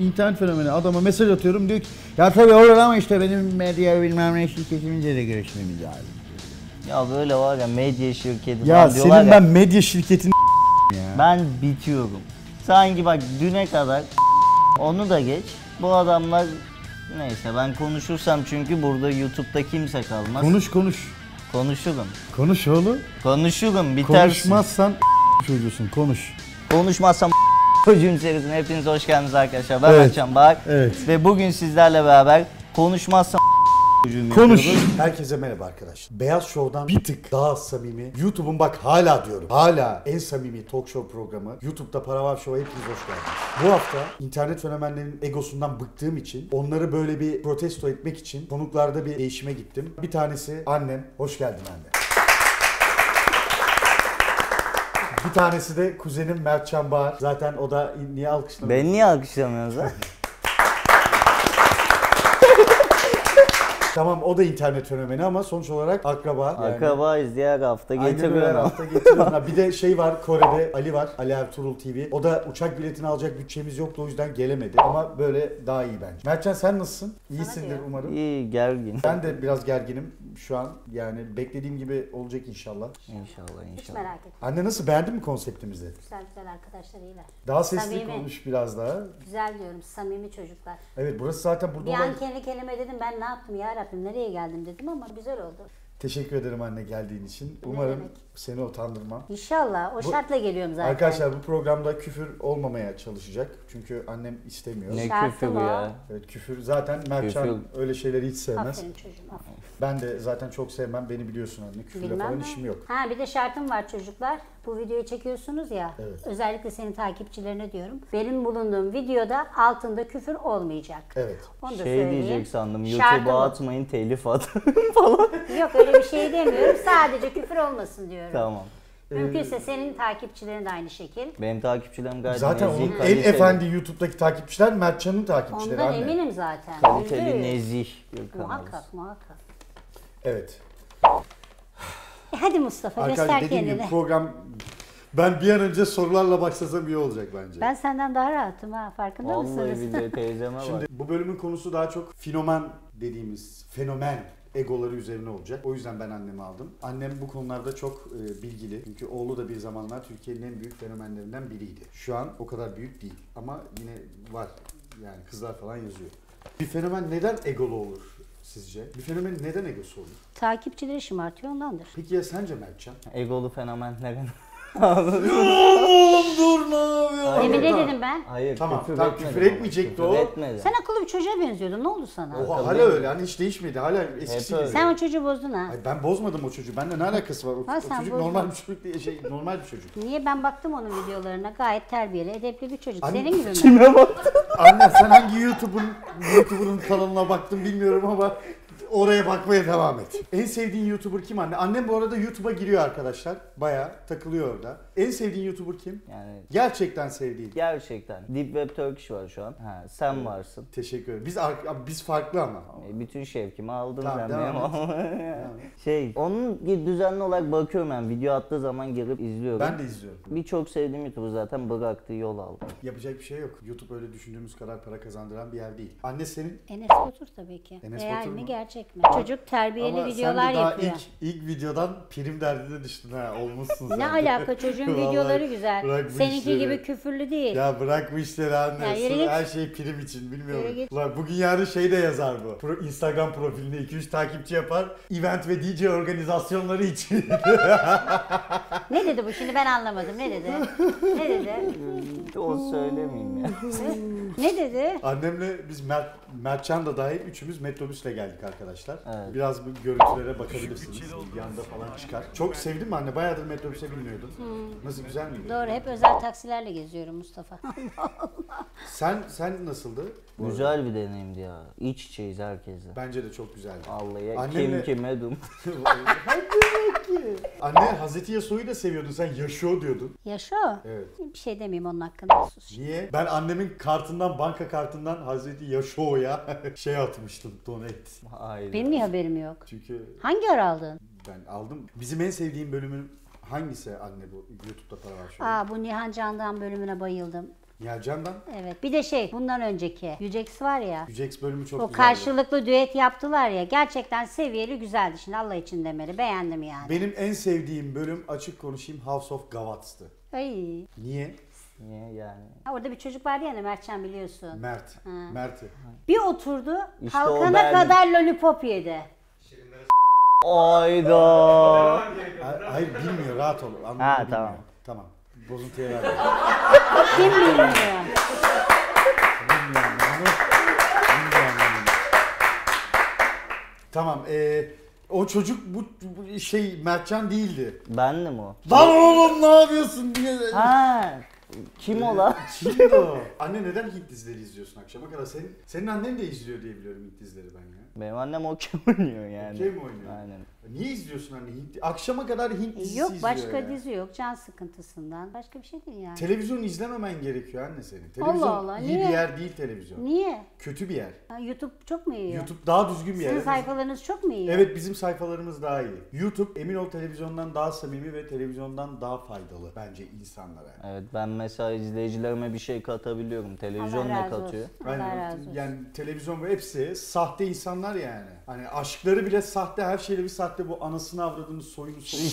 internet fenomeni. Adama mesaj atıyorum diyor ki ya tabii olur ama işte benim medya bilmem ne şirketimizle de görüşmemiz lazım. Ya böyle var ya medya şirketi Ya falan diyorlar senin ya, ben medya şirketin ya. ben bitiyorum. Sanki bak düne kadar onu da geç. Bu adamlar neyse ben konuşursam çünkü burada YouTube'da kimse kalmaz. Konuş konuş. Konuşurum. Konuş oğlum. Konuşurum bitersin. Konuşmazsan çocuğusun konuş. Konuşmazsam çocuğun serisine hepiniz hoş geldiniz arkadaşlar. Ben Evet. Bahar. Evet. Ve bugün sizlerle beraber konuşmazsam çocuğum Konuş. yapıyoruz. Herkese merhaba arkadaşlar. Beyaz Show'dan bir tık daha samimi. YouTube'un bak hala diyorum. Hala en samimi talk show programı. YouTube'da Para Var Show'a hepiniz hoş geldiniz. Bu hafta internet fenomenlerinin egosundan bıktığım için onları böyle bir protesto etmek için konuklarda bir değişime gittim. Bir tanesi annem. Hoş geldin anne. Bir tanesi de kuzenim Mertcan Bağır. Zaten o da niye alkışlamıyor? Ben niye alkışlamıyoruz ha? Tamam o da internet fenomeni ama sonuç olarak akraba. Yani- Akrabayız diğer hafta Aynen öyle, her getiriyorum. hafta getiriyorum. Ha, bir de şey var Kore'de Ali var. Ali Ertuğrul TV. O da uçak biletini alacak bütçemiz yoktu o yüzden gelemedi. Ama böyle daha iyi bence. Mertcan sen nasılsın? İyisindir umarım. İyi gergin. Ben de biraz gerginim şu an. Yani beklediğim gibi olacak inşallah. İnşallah Hiç inşallah. merak etme. Anne nasıl beğendin mi konseptimizi? Güzel güzel arkadaşlar iyiler. Daha sesli Samimi. konuş biraz daha. Güzel diyorum samimi çocuklar. Evet burası zaten burada Bir olan... an kendi kendime dedim ben ne yaptım ya Rabbim nereye geldim dedim ama güzel oldu. Teşekkür ederim anne geldiğin için. Umarım seni utandırmam. İnşallah o Bu- şartla geliyorum zaten. Arkadaşlar bu programda küfür olmamaya çalışacak. Çünkü annem istemiyor. Ne küfür o. ya. Evet küfür zaten Mertcan Küfür- öyle şeyleri hiç sevmez. Aferin çocuğum aferin. Ben de zaten çok sevmem. Beni biliyorsun anne. Küfürle Bilmem falan mi? işim yok. Ha bir de şartım var çocuklar. Bu videoyu çekiyorsunuz ya. Evet. Özellikle senin takipçilerine diyorum. Benim bulunduğum videoda altında küfür olmayacak. Evet. Onu da Şey söyleyeyim. diyecek sandım YouTube'a atmayın telif atın falan. Yok öyle bir şey demiyorum. Sadece küfür olmasın diyorum. tamam. Mümkünse senin takipçilerin de aynı şekil. Benim takipçilerim gayet Zaten nezih, onun en kaliteli. efendi YouTube'daki takipçiler Mertcan'ın takipçileri Ondan anne. eminim zaten. Kaliteli yüz. nezih bir kanalız. Muhakkak muhakkak. Evet. E hadi Mustafa Arkadaşlar göster dediğim gibi kendini. program ben bir an önce sorularla başlasam iyi olacak bence. Ben senden daha rahatım ha farkında Vallahi mısınız? billahi teyzeme bak. Şimdi bu bölümün konusu daha çok fenomen dediğimiz fenomen egoları üzerine olacak. O yüzden ben annemi aldım. Annem bu konularda çok e, bilgili. Çünkü oğlu da bir zamanlar Türkiye'nin en büyük fenomenlerinden biriydi. Şu an o kadar büyük değil ama yine var. Yani kızlar falan yazıyor. Bir fenomen neden egolu olur sizce? Bir fenomen neden egosu olur? Takipçileri şımartıyor ondandır. Peki ya sence Mertcan? Egolu fenomenlerin. Oğlum dur ne yapıyorsun? Demin ne dedim ben? Hayır Tamam, küfür tamam, etmedim küfür ama. etmeyecekti Küfür o. etmedi. Sen akıllı bir çocuğa benziyordun. Ne oldu sana? Oha hala öyle hani hiç değişmedi. Hala eskisi gibi. Sen o çocuğu bozdun ha. Ay ben bozmadım o çocuğu. Bende ne alakası var? O, Ha, o sen çocuk bozdun. normal bir çocuk değil, şey normal bir çocuk. Niye ben baktım onun videolarına gayet terbiyeli, edepli bir çocuk. Anne- Senin gibi mi? Kime baktın? Anne sen hangi YouTube'un YouTuber'ın kanalına baktın bilmiyorum ama oraya bakmaya devam et. En sevdiğin YouTuber kim anne? Annem bu arada YouTube'a giriyor arkadaşlar. Bayağı takılıyor orada. En sevdiğin YouTuber kim? Yani Gerçekten sevdiğin. gerçekten Deep Web Turkish var şu an. Ha, sen varsın. Teşekkür ederim. Biz ar- biz farklı ama. E, Bütün şevkimi aldın Tamam, sen devam benim. şey, onun gibi düzenli olarak bakıyorum ben. Video attığı zaman girip izliyorum. Ben de izliyorum. Birçok sevdiğim YouTuber zaten bıraktığı yol aldı. Yapacak bir şey yok. YouTube öyle düşündüğümüz kadar para kazandıran bir yer değil. Anne senin Enes Batur tabii ki. Enes Real Batur mi mu? gerçek mi? Çocuk terbiyeli ama videolar sen de daha yapıyor. ilk, ilk videodan prim derdine düştün ha. Olmuşsun sen. Ne alaka çocuğun videoları güzel. Seninki işleri. gibi küfürlü değil. Ya bırak bu işleri anne. Ya yürü Sonra git. Her şey prim için bilmiyorum. Ulan bugün yarın şey de yazar bu. Pro- Instagram profiline 2-3 takipçi yapar. Event ve DJ organizasyonları için. Ne dedi bu şimdi ben anlamadım. Ne dedi? Ne dedi? O söylemeyeyim ya. Ne dedi? Annemle biz Mert, Mertcan da dahil üçümüz metrobüsle geldik arkadaşlar. Evet. Biraz bu görüntülere bakabilirsiniz. Bir anda falan çıkar. Çok sevdim mi anne? Bayağıdır metrobüse binmiyordum. Nasıl güzel miydi? Doğru hep özel taksilerle geziyorum Mustafa. Sen sen nasıldı? bu arada? Güzel bir deneyimdi ya. İç içeyiz herkesle. Bence de çok güzeldi. Vallahi Annemle- kim kime dum. Anne Hazreti Yasuo'yu da seviyordun. Sen Yaşo diyordun. Yaşa. Evet. Bir şey demeyeyim onun hakkında sus. Niye? Ben annemin kartından, banka kartından Hazreti Yaşo'ya şey atmıştım, donate. Hayır. Benim niye haberim yok? Çünkü Hangi ara aldın? ben aldım. Bizim en sevdiğim bölümün hangisi anne bu YouTube'da para var şu an? Aa bu Nihan Candan bölümüne bayıldım. Ya Candan. Evet. Bir de şey bundan önceki Yücex var ya. Yücex bölümü çok O güzeldi. karşılıklı düet yaptılar ya. Gerçekten seviyeli güzeldi. Şimdi Allah için demeli. Beğendim yani. Benim en sevdiğim bölüm açık konuşayım House of Gavats'tı. Ay. Niye? Niye yani? Ha, Orada bir çocuk vardı ya Mertcan biliyorsun. Mert. Mert'i. Bir oturdu. İşte o kalkana benim. kadar lollipop yedi. Ayda. Ha- Hayır bilmiyor rahat ol. Anlamını Ha, bilmiyor. tamam. Tamam. Bozuntuya verdim. Kim bilmiyor? Bilmiyorum onu. Bilmiyorum onu. Tamam. eee, o çocuk bu, bu şey Mertcan değildi. Bendim o. Lan oğlum ne yapıyorsun diye. Ha. Kim o lan? Kimdi o? Anne neden Hint dizileri izliyorsun akşama kadar? Senin, senin annen de izliyor diye biliyorum Hint dizileri ben ya. Benim annem okey oynuyor yani. Okey mi oynuyor? Aynen. Niye izliyorsun anne Hint? Akşama kadar Hint dizisi Yok başka ya. dizi yok. Can sıkıntısından. Başka bir şey değil yani. Televizyon izlememen gerekiyor anne senin. Televizyon Allah, iyi niye? bir yer değil televizyon. Niye? Kötü bir yer. Ha, YouTube çok mu iyi? YouTube daha düzgün bir yer. Sizin sayfalarınız çok mu iyi? Evet bizim sayfalarımız daha iyi. YouTube emin ol televizyondan daha samimi ve televizyondan daha faydalı bence insanlara. Evet ben mesela izleyicilerime bir şey katabiliyorum. Televizyon Allah ne razı katıyor? olsun. Allah razı olsun. Yani televizyon ve hepsi sahte insanlar yani. Hani aşkları bile sahte, her şeyle bir sahte bu anasını avradını soyunu soyunu.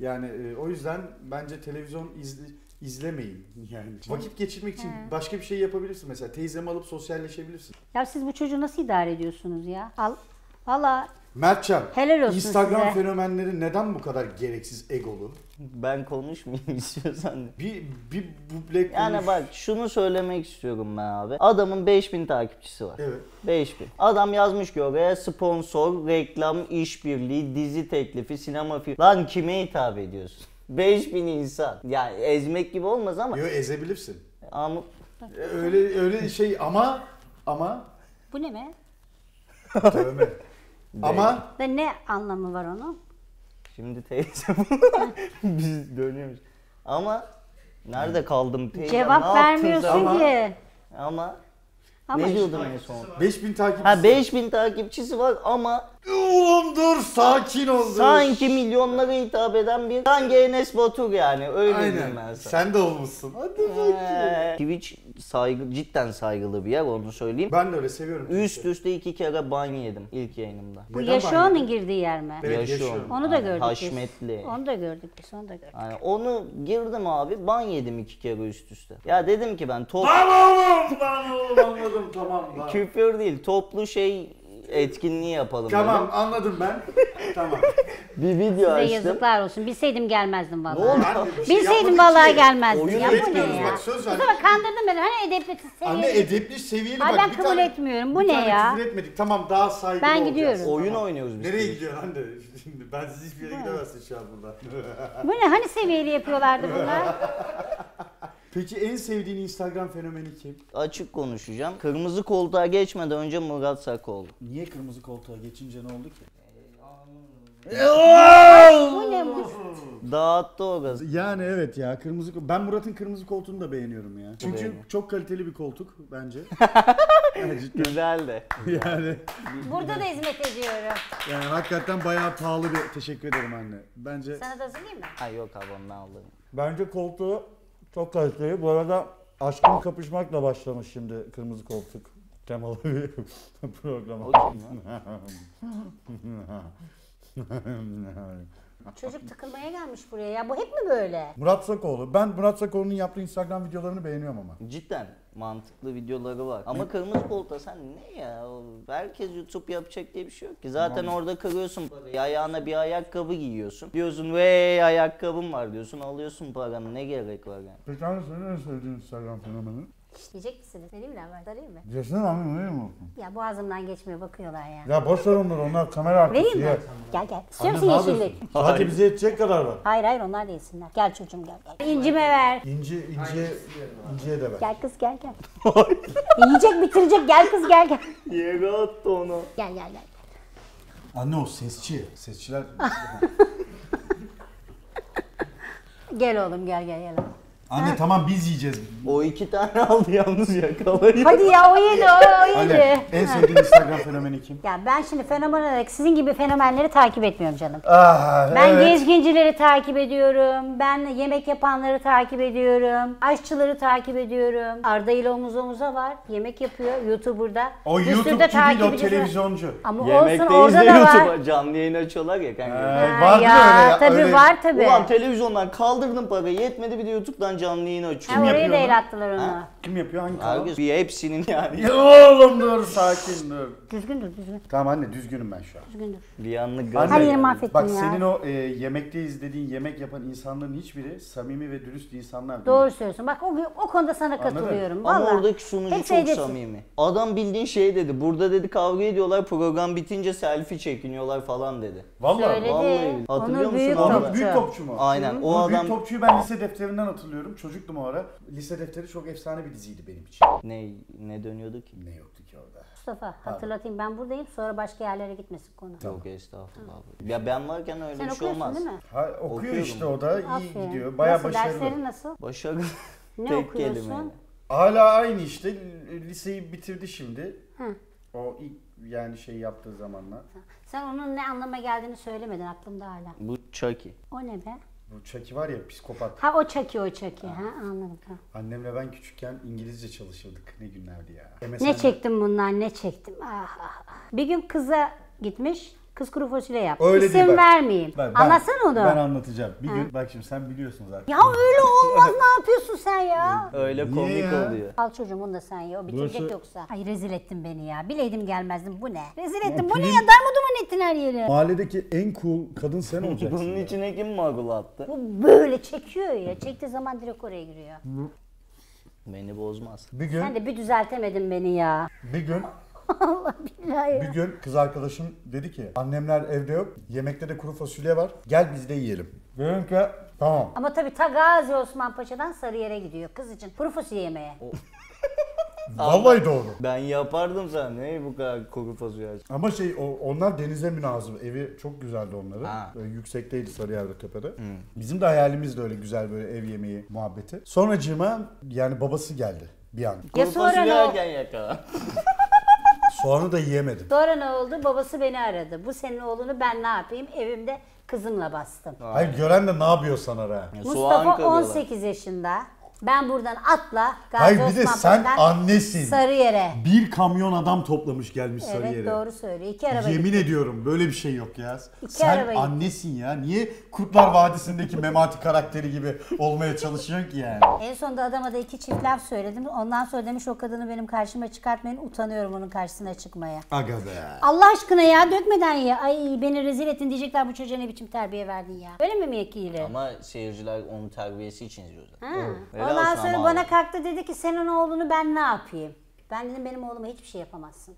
Yani e, o yüzden bence televizyon izle, izlemeyin yani. Vakit geçirmek için başka bir şey yapabilirsin mesela. Teyzemi alıp sosyalleşebilirsin. Ya siz bu çocuğu nasıl idare ediyorsunuz ya? Al. Valla Mertcan, Helal olsun Instagram size. fenomenleri neden bu kadar gereksiz egolu? Ben konuşmayayım istiyorsan. Bir bir buble Yani konuş. bak şunu söylemek istiyorum ben abi. Adamın 5000 takipçisi var. Evet. 5000. Adam yazmış ki oraya sponsor, reklam, işbirliği, dizi teklifi, sinema filmi. Lan kime hitap ediyorsun? 5000 insan. Yani ezmek gibi olmaz ama. Yo ezebilirsin. ama Öyle öyle şey ama ama bu ne be? tövbe. Ama Da ne anlamı var onun? şimdi teyze biz dönüyoruz. Ama nerede kaldım teyze? Cevap Ne yaptın vermiyorsun sen? Ama- ki. Ama, Ama ne diyordum en son? 5000 takipçisi. Ha 5000 takipçisi var ama Oğlum dur sakin ol. dur. sanki milyonlara hitap eden bir sanki Enes Batur yani öyle diyeyim ben Aynen. sana. Sen de olmuşsun. Hadi Ee, Twitch saygı, cidden saygılı bir yer onu söyleyeyim. Ben de öyle seviyorum. Üst üste iki kere ban yedim ilk yayınımda. Bu Neden Yaşo'nun banyo? girdiği yer mi? Evet, Yaşıyor. yaşıyorum. Onu da Aynen, gördük Haşmetli. biz. Onu da gördük biz, onu da gördük. Yani onu girdim abi ban yedim iki kere üst üste. Ya dedim ki ben top Lan oğlum lan oğlum anladım tamam lan. küfür değil toplu şey etkinliği yapalım Tamam dedim. anladım ben. tamam. Bir video Size açtım. yazıklar olsun. Bilseydim gelmezdim vallahi. oldu? Ben de bir şey Bilseydim vallahi ki. gelmezdim. Oyun ya bu ne üretmiyoruz ya? bak söz Bu ver. sefer kandırdın beni. Hani edepli seviyeli. Anne edepli seviyeli Ay bak. ben bir kabul tane- etmiyorum. Bu bir ne tane ya? küfür etmedik. Tamam daha saygılı Ben olacağız. gidiyorum. Oyun Tamam. oynuyoruz biz. Nereye gidiyorsun anne? Şimdi ben siz hiçbir yere gidemezsin şu an burada. Bu ne? Hani seviyeli yapıyorlardı bunlar? Peki en sevdiğin Instagram fenomeni kim? Açık konuşacağım. Kırmızı koltuğa geçmeden önce Murat Sakoğlu. Niye kırmızı koltuğa geçince ne oldu ki? bu ne bu? Dağıttı orası. Yani evet ya kırmızı ben Murat'ın kırmızı koltuğunu da beğeniyorum ya. Çünkü Beğeniyorum. çok kaliteli bir koltuk bence. yani cidden Güzel de. yani Burada da hizmet ediyorum. yani hakikaten bayağı pahalı bir teşekkür ederim anne. Bence Sana da hazırlayayım mı? Ha yok abi ondan alırım. Bence koltuğu çok kaliteli. Bu arada Aşkın Kapışmak'la başlamış şimdi Kırmızı Koltuk temalı bir program. Lan? Çocuk takılmaya gelmiş buraya ya. Bu hep mi böyle? Murat Sakoğlu. Ben Murat Sakoğlu'nun yaptığı Instagram videolarını beğeniyorum ama. Cidden mantıklı videoları var. Ama kırmızı koltuğa sen ne ya? Herkes YouTube yapacak diye bir şey yok ki. Zaten orada kırıyorsun parayı. Ayağına bir ayakkabı giyiyorsun. Diyorsun ve ayakkabım var diyorsun. Alıyorsun paranı. Ne gerek var yani? Peki anne senin en sevdiğin Instagram fenomeni? İşleyecek misiniz? Vereyim mi ben? Sarayım mı? Desene anne ne mi? Ya boğazımdan geçmiyor bakıyorlar ya. Ya boş ver onları onlar kamera arkası. Vereyim mi? ye. Gel gel. İstiyor musun yeşillik? Sadece bize yetecek kadar var. Hayır hayır onlar da yesinler. Gel çocuğum gel gel. İncime ver. İnci, inciye, inciye de ver. Gel kız gel gel. Yiyecek bitirecek gel kız gel gel. Yere attı onu. Gel gel gel. Anne o sesçi. Sesçiler. Gel oğlum gel gel gel. Anne tamam biz yiyeceğiz. O iki tane aldı yalnız yakalayın. Hadi ya o yedi o, o yedi. Anne en sevdiğin Instagram fenomeni kim? Ya ben şimdi fenomen olarak sizin gibi fenomenleri takip etmiyorum canım. Ah, Ben evet. gezgincileri takip ediyorum. Ben yemek yapanları takip ediyorum. Aşçıları takip ediyorum. Arda ile omuz omuza var. Yemek yapıyor YouTuber'da. O Bir sürü de YouTube'cu değil o takipçisi var. televizyoncu. Ama olsun Yemekteyiz orada de da var. YouTube'a canlı yayın açıyorlar ya kanka. Ee, Ha, vardı ya, öyle ya, Tabii öyle. var tabii. Ulan televizyondan kaldırdım parayı yetmedi bir de YouTube'dan canlı yayın Ha, açıyorum. orayı da yapıyor el attılar onu. Kim yapıyor hangi kanal? Bir hepsinin yani. Ya oğlum dur sakin dur. Düzgün dur düzgün. Tamam anne düzgünüm ben şu an. Düzgün dur. Bir anlık Anne, gaz. Her yeri mahvettin Bak ya. senin o e, yemekte izlediğin yemek yapan insanların hiçbiri samimi ve dürüst insanlar değil. Doğru söylüyorsun. Bak o, o konuda sana Anladın? katılıyorum. Ama Vallahi. oradaki sunucu Hepsi çok edepsiz. samimi. Adam bildiğin şey dedi. Burada dedi kavga ediyorlar program bitince selfie çekiniyorlar falan dedi. Vallahi. Söyledi. Vallahi. Hatırlıyor Onu musun büyük abi? Topçu. büyük topçu mu? Aynen, o o adam- büyük topçuyu ben lise defterinden hatırlıyorum. Çocuktum o ara. Lise defteri çok efsane bir diziydi benim için. Ne ne dönüyordu ki? Ne yoktu ki orada? Mustafa hatırlatayım ben buradayım sonra başka yerlere gitmesin konu. Yok estağfurullah. abi. Ya ben varken öyle Sen bir şey okuyorsun olmaz. değil mi? Ha, okuyor Okuyorum. işte o da iyi Aferin. gidiyor. Bayağı nasıl, başarılı. Derslerin nasıl? Başarılı. Ne Tek okuyorsun? kelime. Hala aynı işte. Liseyi bitirdi şimdi. O ilk yani şey yaptığı zamanlar. Sen onun ne anlama geldiğini söylemedin aklımda hala. Bu Chucky. O ne be? Bu Chucky var ya psikopat. Ha o çaki o çaki. Ha anladım. Ha. Annemle ben küçükken İngilizce çalışırdık. Ne günlerdi ya. Ne MSN'de çektim bunlar ne çektim. Ah, ah, ah. Bir gün kıza gitmiş. Kız kuru fasulye yaptı. Öyle İsim değil bak. vermeyeyim. Ben- ben- Anlatsana onu. Ben anlatacağım. Bir gün bak şimdi sen biliyorsun zaten. Ya öyle olmaz ne yapıyorsun sen ya? Öyle Niye komik ya? oluyor. Al çocuğum onu da sen ye. O bitirecek Burası- yoksa. Ay rezil ettin beni ya. Bileydim gelmezdim. Bu ne? Rezil ettin. Bu ne ya? Darma duman ettin her yeri. Mahalledeki en cool kadın sen olacaksın. Bunun içine kim magul attı? Bu böyle çekiyor ya. Çektiği zaman direkt oraya giriyor. Beni bozmaz. Bir gün Sen de bir düzeltemedin beni ya. bir gün Allah billahi ya. bir gün kız arkadaşım dedi ki annemler evde yok. Yemekte de kuru fasulye var. Gel biz de yiyelim. Dedim ki tamam. Ama tabii ta Gazi Osman Paşa'dan Sarıyer'e gidiyor kız için. Kuru fasulye yemeye. Vallahi doğru. Ben yapardım sen. Ne bu kadar kuru fasulye aç- Ama şey o, onlar denize münazım. Evi çok güzeldi onların. Ha. Böyle yüksekteydi Sarıyer'de tepede. Bizim de hayalimiz de öyle güzel böyle ev yemeği muhabbeti. Sonracığıma yani babası geldi bir an. Ya Kuru sonra fasulye ne erken yakala. Soğanı da yiyemedim. Sonra ne oldu? Babası beni aradı. Bu senin oğlunu ben ne yapayım? Evimde kızımla bastım. Hayır gören de ne yapıyor sanar ha? Soğan Mustafa kırıyorlar. 18 yaşında. Ben buradan atla Gazi Hayır bir de Osman sen Paşa'dan annesin. Sarıyer'e. Bir kamyon adam toplamış gelmiş Evet Sarıyer'e. doğru söylüyor. İki araba Yemin gitti. ediyorum böyle bir şey yok ya. İki Sen araba gitti. annesin ya. Niye Kurtlar Vadisi'ndeki Memati karakteri gibi olmaya çalışıyorsun ki yani? En sonunda adama da iki çift laf söyledim. Ondan sonra demiş o kadını benim karşıma çıkartmayın. Utanıyorum onun karşısına çıkmaya. Aga be. Allah aşkına ya dökmeden ye. Ay beni rezil ettin diyecekler bu çocuğa ne biçim terbiye verdin ya. Öyle mi Mekili? Ama seyirciler onun terbiyesi için izliyor zaten. Ha. Helal Ondan olsun sonra ama bana kalktı dedi ki senin oğlunu ben ne yapayım? Ben dedim benim oğluma hiçbir şey yapamazsın.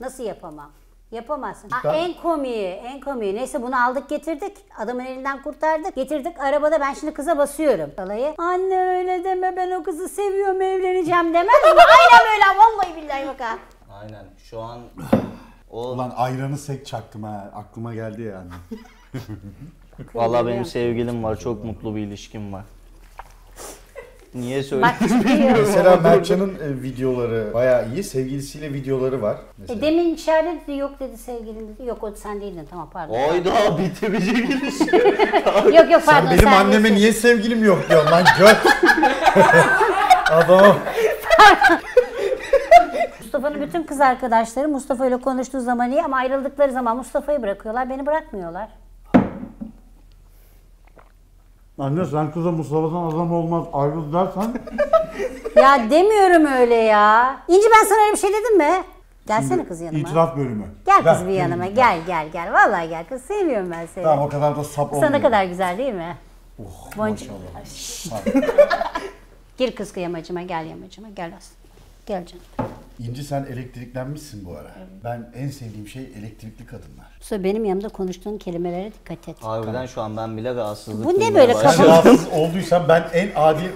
Nasıl yapamam? Yapamazsın. Ha, Ben- en komiği, en komiği. Neyse bunu aldık getirdik. Adamın elinden kurtardık. Getirdik arabada ben şimdi kıza basıyorum. Alayı. Anne öyle deme ben o kızı seviyorum evleneceğim demez mi? Aynen öyle vallahi billahi bak ha. Aynen şu an o Ulan ayranı sek çaktım ha. Aklıma geldi yani. Valla benim sevgilim var. Çok mutlu bir ilişkim var. Niye söyledin? çıkıyor. Mesela Mertcan'ın e, videoları bayağı iyi. Sevgilisiyle videoları var. Mesela. E, demin içeride dedi yok dedi sevgilin dedi. Yok o sen değildin tamam pardon. Oyda bitirecek ilişki. yok yok pardon Sen benim anneme değilsin. niye sevgilim yok diyorsun lan göt. Adam. Mustafa'nın bütün kız arkadaşları Mustafa ile konuştuğu zaman iyi ama ayrıldıkları zaman Mustafa'yı bırakıyorlar. Beni bırakmıyorlar. Anne sen kıza Mustafa'dan adam olmaz ayrıl dersen Ya demiyorum öyle ya. İnci ben sana öyle bir şey dedim mi? Gelsene kız yanıma. itiraf bölümü. Gel Ver, kız bir gel, yanıma. gel. Gel gel gel. Vallahi gel kız. Seviyorum ben seni. Tamam o kadar da sap Sana olmuyor. ne kadar güzel değil mi? Oh, Boncuk. maşallah. Gir kız yamacıma gel yamacıma gel aslında. Gel canım. İnci sen elektriklenmişsin bu ara. Ben en sevdiğim şey elektrikli kadınlar. Sonra benim yanımda konuştuğun kelimelere dikkat et. Harbiden şu an ben bile rahatsızlık Bu ne böyle başladım. rahatsız olduysan ben en adi...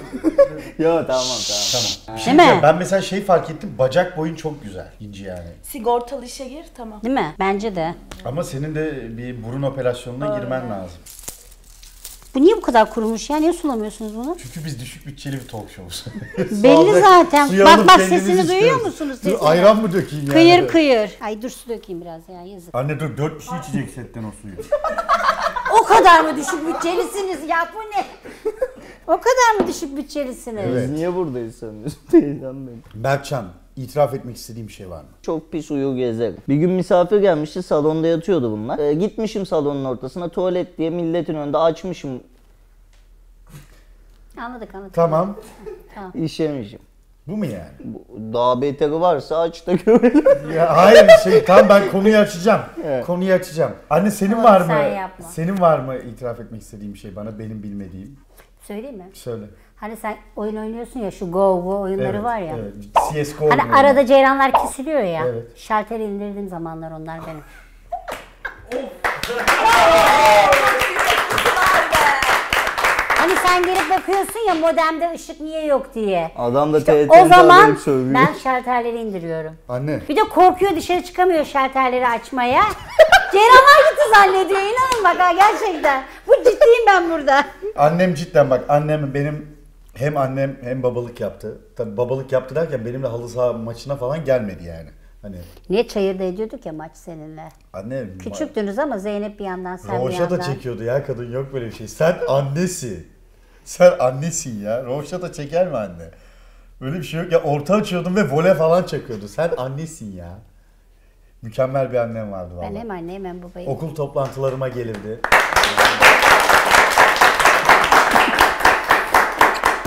Yo tamam tamam. Tamam. Bir şey Değil mi? diyeceğim, Ben mesela şey fark ettim. Bacak boyun çok güzel. İnci yani. Sigortalı işe gir tamam. Değil mi? Bence de. Ama senin de bir burun operasyonuna girmen lazım. Bu niye bu kadar kurumuş ya? Niye sulamıyorsunuz bunu? Çünkü biz düşük bütçeli bir talk show'uz. Belli zaten. Bak bak sesini duyuyor musunuz? Dur, Sesini? ayran mı dökeyim yani? Kıyır kıyır. Ay dur su dökeyim biraz ya yazık. Anne dur dört kişi içecek setten o suyu. O kadar mı düşük bütçelisiniz ya bu ne? o kadar mı düşük bütçelisiniz? Evet. Biz niye buradayız sanıyorsun? Teyzem benim. Berkcan, itiraf etmek istediğim bir şey var mı? Çok pis uyur gezerim. Bir gün misafir gelmişti salonda yatıyordu bunlar. Ee, gitmişim salonun ortasına tuvalet diye milletin önünde açmışım Anladık anladık. Tamam. işemişim. Bu mu yani? Bu- Daha beteri varsa aç da görelim. Ya hayır şey tam ben konuyu açacağım. Evet. Konuyu açacağım. Anne senin Ama var mı? sen yapma. Senin var mı itiraf etmek istediğin bir şey bana benim bilmediğim? Söyleyeyim mi? Söyle. Hani sen oyun oynuyorsun ya şu Go Go oyunları Evet, var ya. Evet. CS:GO. Hani oynuyorum. arada ceyranlar kesiliyor ya. Evet. Şalteri indirdiğim zamanlar onlar benim. Hani sen gelip bakıyorsun ya modemde ışık niye yok diye. Adam da İşte TRT'de o zaman sövüyor. ben şalterleri indiriyorum. Anne. Bir de korkuyor dışarı çıkamıyor şalterleri açmaya. Ceyranlar gitti zannediyor inanın bak ha gerçekten. Bu ciddiyim ben burada. Annem cidden bak annem benim hem annem hem babalık yaptı. Tabii babalık yaptı derken benimle halı saha maçına falan gelmedi yani. Hani Niye çayırda ediyorduk ya maç seninle? anne Küçüktünüz ama Zeynep bir yandan sen bir Roşa yandan. da çekiyordu ya kadın yok böyle bir şey. Sen annesi. Sen annesin ya. Roşa da çeker mi anne? Böyle bir şey yok ya orta açıyordun ve vole falan çakıyordu. Sen annesin ya. Mükemmel bir annem vardı Ben vallahi. hem anneyim hem babayım. Okul toplantılarıma gelirdi.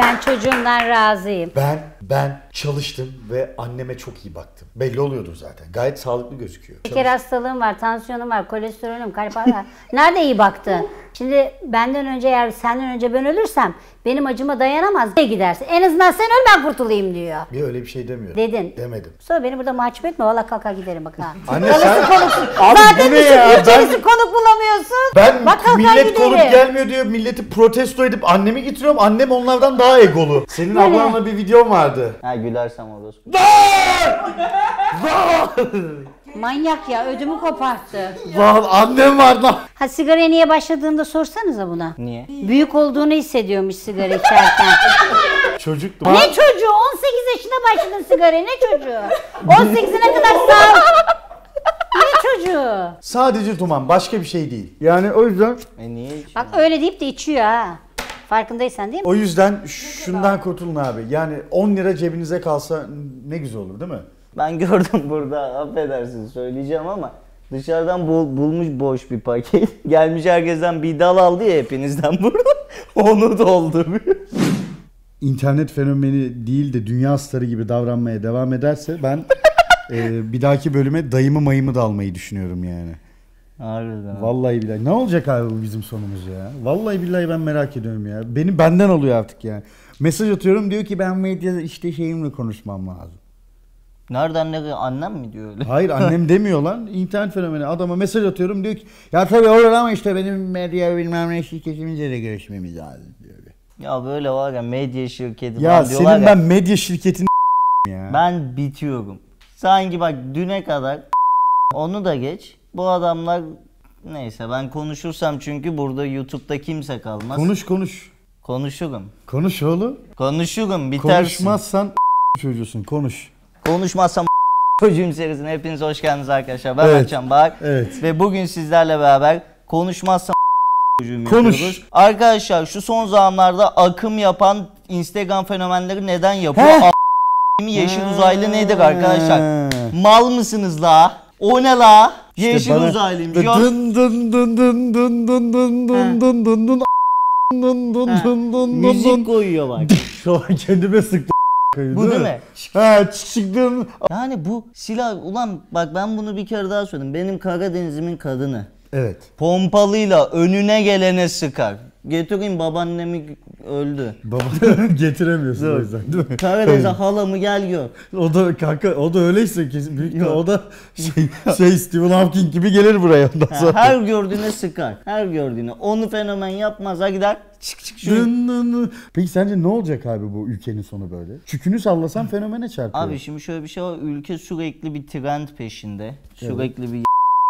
Ben çocuğumdan razıyım. Ben ben çalıştım ve anneme çok iyi baktım. Belli oluyordur zaten. Gayet sağlıklı gözüküyor. Şeker hastalığım var, tansiyonum var, kolesterolüm, kalp var. Nerede iyi baktın? Şimdi benden önce eğer senden önce ben ölürsem benim acıma dayanamaz. Ne gidersin? En azından sen öl ben kurtulayım diyor. Bir öyle bir şey demiyorum. Dedin. Demedim. Sonra beni burada mahcup etme. Valla kalkar giderim bak ha. Anne sen- konuksun. Abi Zaten bu ne düşük ya? Ben- konuk bulamıyorsun. Ben Bak kalkar millet giderim. konuk gelmiyor diyor milleti protesto edip annemi getiriyorum. Annem onlardan daha egolu. Senin ablanla bir videon vardı. Ha gülersem orospu. Manyak ya ödümü koparttı. Lan annem var lan. Ha sigaraya niye başladığında sorsanıza buna. Niye? Büyük olduğunu hissediyormuş sigara içerken. Çocuktum. ne çocuğu? 18 yaşında başladın sigaraya. Ne çocuğu? 18'ine kadar sağ Ne çocuğu? Sadece duman başka bir şey değil. Yani o yüzden E niye hiç? Bak öyle deyip de içiyor ha. Farkındaysan değil mi? o yüzden şundan kurtulun abi. Yani 10 lira cebinize kalsa ne güzel olur değil mi? Ben gördüm burada affedersin söyleyeceğim ama dışarıdan bul- bulmuş boş bir paket. Gelmiş herkesten bir dal aldı ya hepinizden burada. Onu dolduruyor. İnternet fenomeni değil de dünya starı gibi davranmaya devam ederse ben e, bir dahaki bölüme dayımı mayımı da almayı düşünüyorum yani. Harbiden. Vallahi billahi. Ne olacak abi bu bizim sonumuz ya? Vallahi billahi ben merak ediyorum ya. Beni benden alıyor artık yani. Mesaj atıyorum diyor ki ben medya işte şeyimle konuşmam lazım. Nereden nereye annem mi diyor öyle? Hayır annem demiyor lan. İnternet fenomeni. Adama mesaj atıyorum diyor ki ya tabii olur ama işte benim medya bilmem ne şirketimizle de görüşmemiz lazım diyor. Ya böyle var ya medya şirketi Ya falan diyorlar senin ya. ben medya şirketini ya. Ben bitiyorum. Sanki bak düne kadar onu da geç. Bu adamlar neyse ben konuşursam çünkü burada YouTube'da kimse kalmaz. Konuş konuş. Konuşurum. Konuş oğlum. Konuşurum bitersin. Konuşmazsan çocuğusun. Konuş. Konuşmazsam çocuğum serisine hepiniz hoş geldiniz arkadaşlar. Ben Evet. Akçam Bahar. Evet. Ve bugün sizlerle beraber konuşmazsam çocuğum Konuş. yapıyoruz. Arkadaşlar şu son zamanlarda akım yapan Instagram fenomenleri neden yapıyor? A- yeşil uzaylı nedir arkadaşlar? Mal mısınız la? O ne la? İşte Yeşil bana- uzaylıymış. Dın Yok. dın dın dın dın dın dın dın dın dın dın dın dın dın Ha. dın dın Müzik koyuyor bak. Şu an kendime sıktım. Bu değil mi? Ha çıktım. Yani bu silah ulan bak ben bunu bir kere daha söyledim. Benim Karadeniz'imin kadını. Evet. Pompalıyla önüne gelene sıkar. Getireyim babaannemi öldü. Baba getiremiyorsun o yüzden değil mi? Karadeniz'e halamı gel gör. O da kanka o da öyleyse kesin büyük ihtimal o da şey, şey Stephen Hawking gibi gelir buraya ondan Ha, sonra. her gördüğüne sıkar. Her gördüğüne. Onu fenomen yapmazsa gider çık çık şu. Dın dın dın. Peki sence ne olacak abi bu ülkenin sonu böyle? Çükünü sallasan fenomene çarpıyor. Abi şimdi şöyle bir şey var. Ülke sürekli bir trend peşinde. Sürekli bir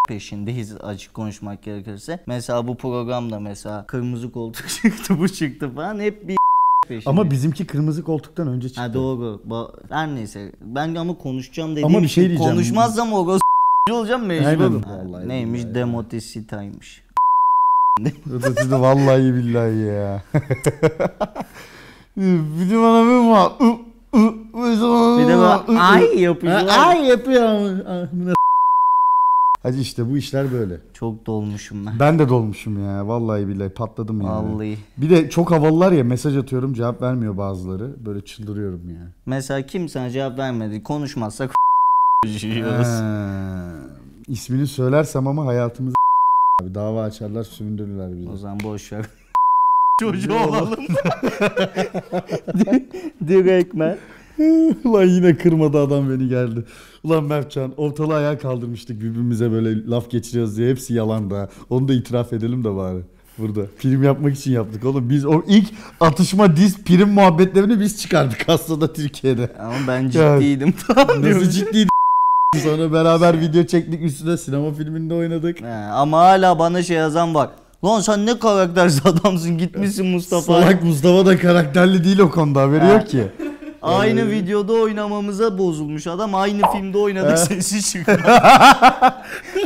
peşindeyiz açık konuşmak gerekirse. Mesela bu programda mesela kırmızı koltuk çıktı bu çıktı falan hep bir peşindeyiz. Ama bizimki kırmızı koltuktan önce çıktı. Ha doğru. Ba- Her neyse. Ben ama konuşacağım dediğim Ama bir şey için diyeceğim. Konuşmazsam o olacağım mecburum. Vallahi Neymiş? billahi. Demotesitaymış. Ötesi de vallahi billahi ya. bir de bana bir var. Bir de böyle ay yapıyor. Ay yapıyor. Hadi işte bu işler böyle. Çok dolmuşum ben. Ben de dolmuşum ya. Vallahi billahi patladım yani. Vallahi. Bir de çok havalılar ya mesaj atıyorum cevap vermiyor bazıları. Böyle çıldırıyorum ya. Mesela kim sana cevap vermedi konuşmazsak yiyoruz. İsmini söylersem ama hayatımızı abi dava açarlar süründürürler bizi. O zaman boş ver. Çocuğu olalım. Direktmen. Ulan yine kırmadı adam beni geldi. Ulan Mertcan ortalığı ayağa kaldırmıştık birbirimize böyle laf geçiriyoruz diye hepsi yalan da. Onu da itiraf edelim de bari. Burada. Film yapmak için yaptık oğlum. Biz o ilk atışma diz prim muhabbetlerini biz çıkardık aslında Türkiye'de. Ama ben ciddiydim. Tamam Nasıl ciddiydi Sonra beraber video çektik üstüne sinema filminde oynadık. He, ama hala bana şey yazan var. Lan sen ne karaktersiz adamsın gitmişsin Mustafa. Salak Mustafa da karakterli değil o konuda haberi yok ki. Aynı videoda oynamamıza bozulmuş adam. Aynı filmde oynadık sesi çıkıyor.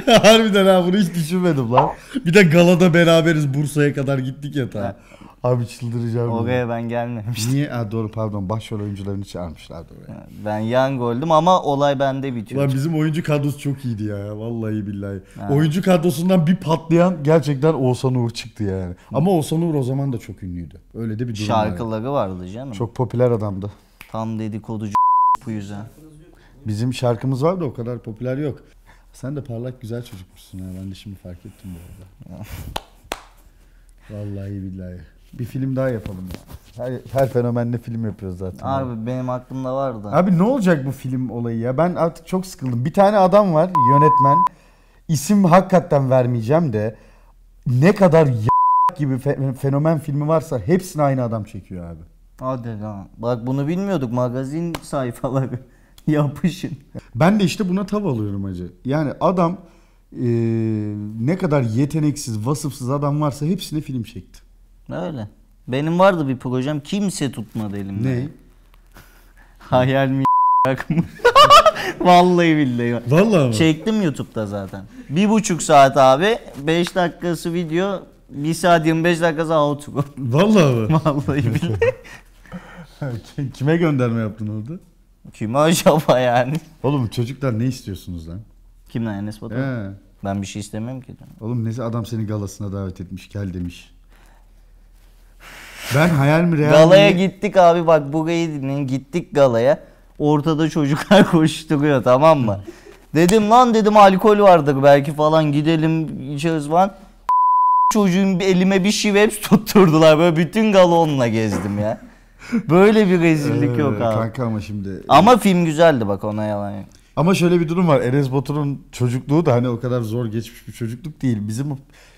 Harbiden ha bunu hiç düşünmedim lan. Bir de galada beraberiz Bursa'ya kadar gittik ya ta. Abi çıldıracağım. ya. Oraya ben gelmemiştim. Niye? Ha, doğru pardon başrol oyuncularını çağırmışlardı oraya. Ben yan goldüm ama olay bende bitiyor. Ulan bizim oyuncu kadrosu çok iyiydi ya vallahi billahi. Oyuncu kadrosundan bir patlayan gerçekten Oğuzhan Uğur çıktı yani. Ama Oğuzhan Uğur o zaman da çok ünlüydü. Öyle de bir durum var. Şarkıları vardı canım. Çok popüler adamdı. Tam dedikoducu bu yüzden. Bizim şarkımız var da o kadar popüler yok. Sen de parlak güzel çocukmuşsun ha. Ben de şimdi fark ettim bu arada. Vallahi billahi. Bir film daha yapalım ya. Her, her fenomenle film yapıyoruz zaten. Abi benim aklımda vardı. Abi ne olacak bu film olayı ya? Ben artık çok sıkıldım. Bir tane adam var yönetmen. İsim hakikaten vermeyeceğim de ne kadar y- gibi fe- fenomen filmi varsa hepsini aynı adam çekiyor abi. Hadi lan. Bak bunu bilmiyorduk. Magazin sayfaları. Yapışın. Ben de işte buna tav alıyorum acı. Yani adam eee, ne kadar yeteneksiz, vasıfsız adam varsa hepsine film çekti. Öyle. Benim vardı bir projem. Kimse tutmadı elimden. Ne? Hayal mi. Vallahi billahi. Vallahi mı? Çektim YouTube'da zaten. Bir buçuk saat abi. 5 dakikası video. 1 saat 25 dakikası outro. Vallahi mı? Vallahi billahi. Kime gönderme yaptın orada? Kim acaba yani? Oğlum çocuklar ne istiyorsunuz lan? Kimden Enes Batur? He. Ben bir şey istemiyorum ki. Oğlum neyse adam seni galasına davet etmiş gel demiş. Ben hayal mi real Galaya mi? gittik abi bak burayı dinleyin. Gittik galaya. Ortada çocuklar koşturuyor tamam mı? dedim lan dedim alkol vardır belki falan gidelim içeriz falan. Çocuğun elime bir şiveps tutturdular. Böyle bütün gala onunla gezdim ya. Böyle bir rezillik Ee, yok abi. Kanka ama şimdi. Ama film güzeldi bak ona yalan yok. Ama şöyle bir durum var. Enes Batur'un çocukluğu da hani o kadar zor geçmiş bir çocukluk değil. Bizim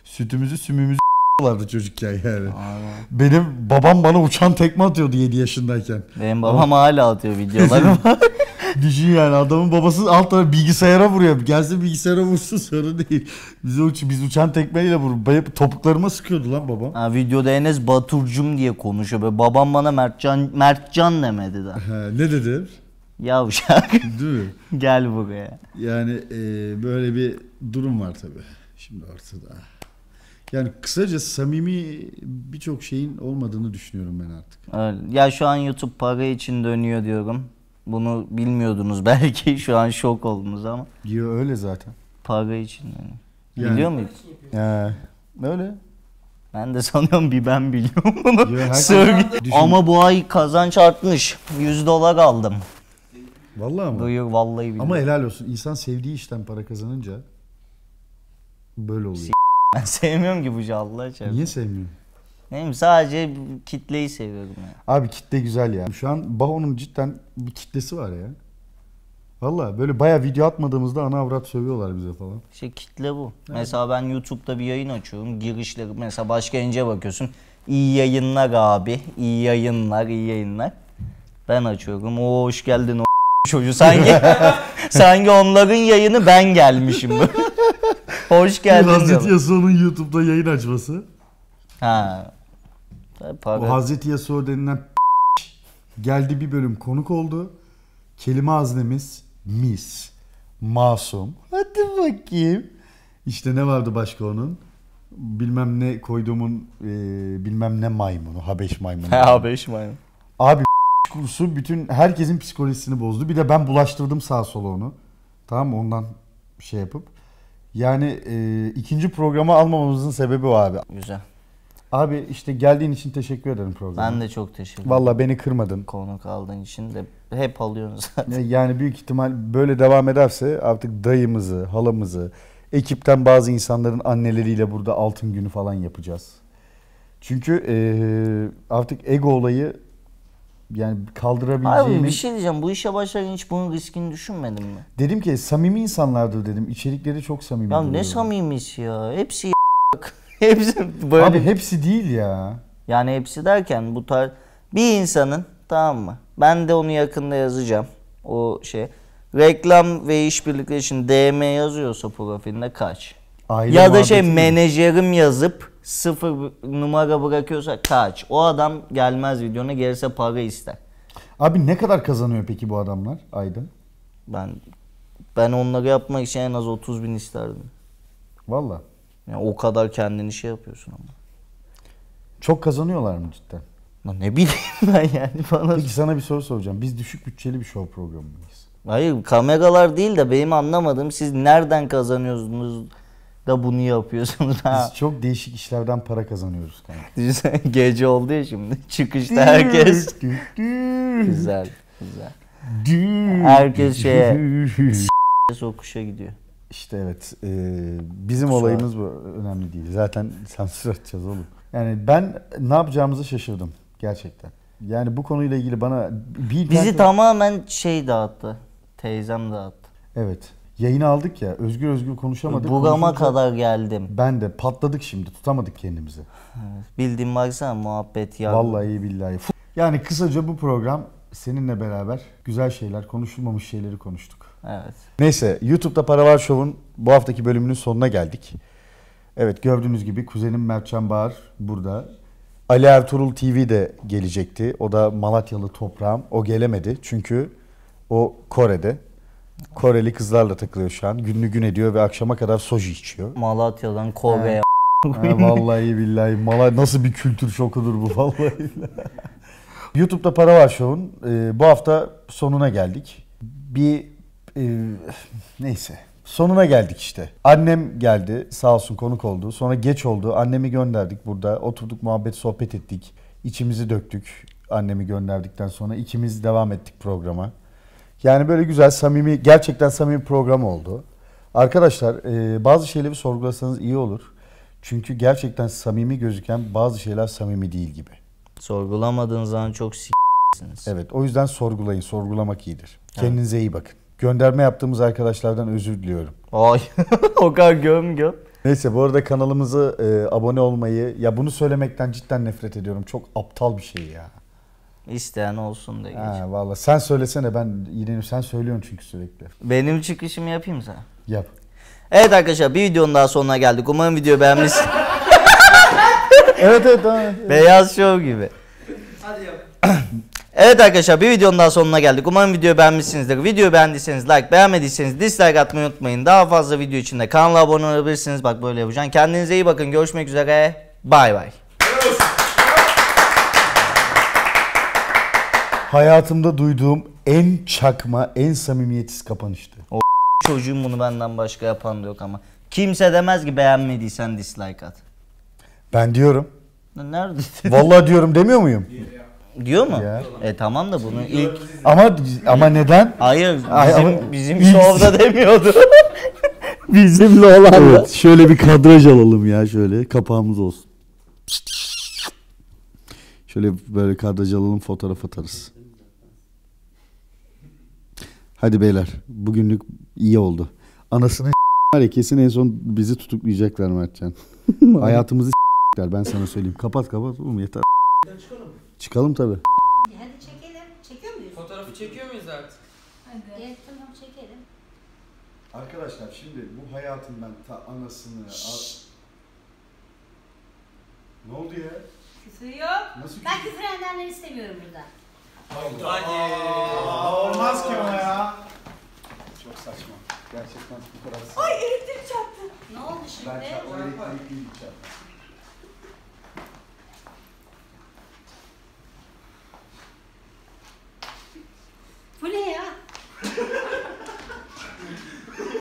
sütümüzü sümümüzü vardı çocukken yani. Benim babam bana uçan tekme atıyordu 7 yaşındayken. Benim babam hala atıyor videolarımı. Düşün yani adamın babası alt tarafı bilgisayara vuruyor. Gelsin bilgisayara vursun sorun değil. Biz, uç, biz uçan tekmeyle vurur. Bayıp topuklarıma sıkıyordu lan babam. ha, videoda Enes Baturcum diye konuşuyor. Böyle babam bana Mertcan, Mertcan demedi de. Ha, ne dedi? Yavşak. Değil mi? Gel buraya. Yani e, böyle bir durum var tabi. Şimdi ortada. Yani kısaca samimi birçok şeyin olmadığını düşünüyorum ben artık. Öyle. Ya şu an YouTube para için dönüyor diyorum. Bunu bilmiyordunuz belki. Şu an şok oldunuz ama. Yo öyle zaten. Para için dönüyor. Yani- Biliyor muydun? Ya, öyle. Ben de sanıyorum bir ben biliyorum bunu. Yo, Sövgü- Ama bu ay kazanç artmış. 100 dolar aldım. Vallahi ama. Duyuyor vallahi biliyorum. Ama helal olsun. İnsan sevdiği işten para kazanınca böyle oluyor. Ben sevmiyorum ki bu Allah aşkına. Niye sevmiyorsun? Ne bileyim sadece kitleyi seviyorum ya. Abi kitle güzel ya. Şu an Baho'nun cidden bir kitlesi var ya. Vallahi böyle baya video atmadığımızda ana avrat sövüyorlar bize falan. İşte kitle bu. Mesela ben YouTube'da bir yayın açıyorum. Girişleri mesela başka ince bakıyorsun. İyi yayınlar abi. iyi yayınlar, iyi yayınlar. Ben açıyorum. O hoş geldin o çocuğu. Sanki sanki onların yayını ben gelmişim. Hoş geldin Hazreti. Yasuo'nun YouTube'da yayın açması. Ha. Tabii O para. Hazreti Yasuo denilen geldi bir bölüm konuk oldu. Kelime haznemiz mis, masum. Hadi bakayım. İşte ne vardı başka onun? Bilmem ne koyduğumun e, bilmem ne maymunu, Habeş maymunu. Ha beş maymun. Abi kursu bütün herkesin psikolojisini bozdu. Bir de ben bulaştırdım sağ sola onu. Tamam mı? Ondan şey yapıp. Yani e, ikinci programı almamamızın sebebi o abi. Güzel. Abi işte geldiğin için teşekkür ederim programa. Ben de çok teşekkür ederim. Valla beni kırmadın. Konuk aldığın için de hep alıyorsun zaten. Ya- Yani büyük ihtimal böyle devam ederse artık dayımızı, halamızı, ekipten bazı insanların anneleriyle burada altın günü falan yapacağız. Çünkü eee, artık ego olayı yani Abi kaldırabileceğimiz... bir şey diyeceğim. Bu işe başlarken hiç bunun riskini düşünmedin mi? Dedim ki samimi insanlardır dedim. İçerikleri çok samimi. Ya ne samimisi ya. Hepsi Hepsi böyle. Abi hepsi değil ya. Yani hepsi derken bu tarz bir insanın tamam mı? Ben de onu yakında yazacağım. O şey. Reklam ve işbirlikleri için DM yazıyorsa profilinde kaç? Aile ya da şey gibi. menajerim yazıp sıfır numara bırakıyorsa kaç? O adam gelmez videona gelirse para ister. Abi ne kadar kazanıyor peki bu adamlar ayda? Ben ben onları yapmak için en az 30 bin isterdim. Valla. Yani o kadar kendini şey yapıyorsun ama. Çok kazanıyorlar mı cidden? Lan ne bileyim ben yani bana. Peki sana bir soru soracağım. Biz düşük bütçeli bir show programı mıyız? Hayır kameralar değil de benim anlamadığım siz nereden kazanıyorsunuz da bunu yapıyorsunuz ha. Biz çok değişik işlerden para kazanıyoruz kanka. Gece oldu ya şimdi. Çıkışta herkes güzel güzel. Herkes şeye sokuşa gidiyor. İşte evet. e, bizim olayımız bu. Önemli değil. Zaten sansür atacağız oğlum. Yani ben ne yapacağımızı şaşırdım. Gerçekten. Yani bu konuyla ilgili bana bir Bizi tamamen şey dağıttı. Teyzem dağıttı. Evet. Yayını aldık ya. Özgür özgür konuşamadık. Burama Konuşunca- kadar geldim. Ben de patladık şimdi. Tutamadık kendimizi. Bildiğin baksana muhabbet ya. Vallahi billahi. Yani kısaca bu program seninle beraber güzel şeyler, konuşulmamış şeyleri konuştuk. Evet. Neyse YouTube'da Para Var Show'un bu haftaki bölümünün sonuna geldik. Evet gördüğünüz gibi kuzenim Mertcan Bağır burada. Ali Ertuğrul TV de gelecekti. O da Malatyalı toprağım. O gelemedi çünkü o Kore'de. Koreli kızlarla takılıyor şu an. Günlü gün ediyor ve akşama kadar soji içiyor. Malatya'dan Kore'ye. Ha, vallahi billahi Malay nasıl bir kültür şokudur bu vallahi. billahi. YouTube'da Para Var Show'un e, bu hafta sonuna geldik. Bir e, neyse sonuna geldik işte. Annem geldi sağ olsun konuk oldu. Sonra geç oldu. Annemi gönderdik burada. Oturduk muhabbet sohbet ettik. İçimizi döktük annemi gönderdikten sonra. ikimiz devam ettik programa. Yani böyle güzel samimi gerçekten samimi program oldu. Arkadaşlar e, bazı şeyleri sorgulasanız iyi olur. Çünkü gerçekten samimi gözüken bazı şeyler samimi değil gibi. Sorgulamadığın zaman çok s**siniz. Evet o yüzden sorgulayın. Sorgulamak iyidir. Kendinize iyi bakın. Gönderme yaptığımız arkadaşlardan özür diliyorum. Ay o kadar göm göm. Neyse bu arada kanalımızı e, abone olmayı ya bunu söylemekten cidden nefret ediyorum. Çok aptal bir şey ya. İsteyen olsun da geç. Ha, vallahi sen söylesene ben yine sen söylüyorsun çünkü sürekli. Benim çıkışımı yapayım sana. Yap. Evet arkadaşlar bir videonun daha sonuna geldik. Umarım video beğenmişsiniz. Evet evet tamam. evet. Beyaz Show gibi. Evet arkadaşlar bir videonun daha sonuna geldik. Umarım videoyu beğenmişsinizdir. Videoyu beğendiyseniz like, beğenmediyseniz dislike atmayı unutmayın. Daha fazla video için de kanala abone olabilirsiniz. Bak böyle yapacaksın. Kendinize iyi bakın. Görüşmek üzere. Bay bay. Hayatımda duyduğum en çakma, en samimiyetsiz kapanıştı. Çocuğum bunu benden başka yapan da yok ama. Kimse demez ki beğenmediysen dislike at. Ben diyorum. Nerede? Vallahi diyorum demiyor muyum? Diyor mu? Ya. E tamam da bunu ilk... Ama ama neden? Hayır Ay, bizim, ama bizim ilk- şovda demiyordu. Bizimle olan. Evet, şöyle bir kadraj alalım ya şöyle kapağımız olsun. Şöyle böyle kadraj alalım fotoğraf atarız. Hadi beyler bugünlük iyi oldu. Anasını var ya kesin en son bizi tutuklayacaklar Mertcan. Hayatımızı s**ler ben sana söyleyeyim. Kapat kapat oğlum yeter. Çıkalım. Çıkalım tabi. Hadi çekelim. Çekiyor muyuz? Fotoğrafı çekiyor muyuz artık? Evet tamam çekelim. Arkadaşlar şimdi bu hayatın ben ta anasını... a- Ne oldu ya? Küfür yok. Nasıl Ben küfür edenleri istemiyorum burada. Aa, olmaz ki o ya. Çok saçma. Gerçekten bu kadar Ay elektrik çarptı. Ne oldu Ben şimdi? ça- o elektrik değil çarptı. 不累啊。